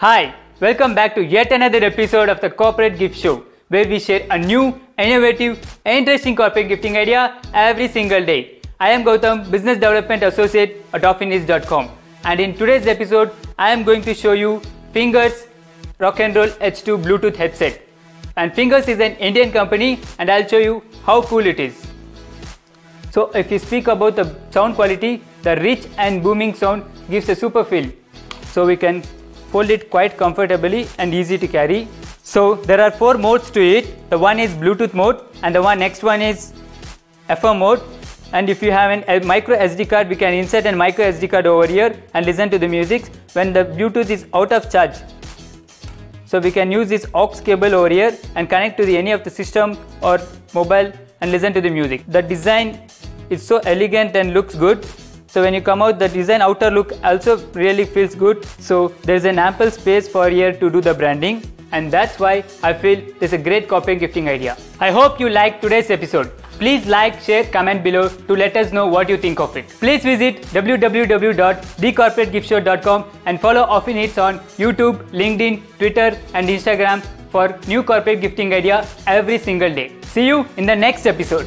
Hi, welcome back to yet another episode of the Corporate Gift Show, where we share a new, innovative, interesting corporate gifting idea every single day. I am Goutham, Business Development Associate at OffiNeeds.com, and in today's episode, I am going to show you Fingers Rock and Roll H2 Bluetooth headset. And Fingers is an Indian company, and I'll show you how cool it is. So, if you speak about the sound quality, the rich and booming sound gives a super feel. So, we can fold it quite comfortably and easy to carry. So, there are four modes to it. The one is Bluetooth mode, and the one next one is FM mode. And if you have an, a micro SD card, we can insert a micro SD card over here and listen to the music when the Bluetooth is out of charge. So we can use this aux cable over here and connect to the, any of the system or mobile and listen to the music. The design is so elegant and looks good. So when you come out the design outer look also really feels good. So there is an ample space for here to do the branding and that's why I feel this is a great corporate gifting idea. I hope you liked today's episode. Please like, share, comment below to let us know what you think of it. Please visit www.thecorporategiftshow.com and follow OffiNeeds on YouTube, LinkedIn, Twitter and Instagram for new corporate gifting idea every single day. See you in the next episode.